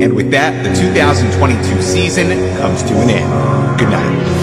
And with that, the 2022 season comes to an end. Good night.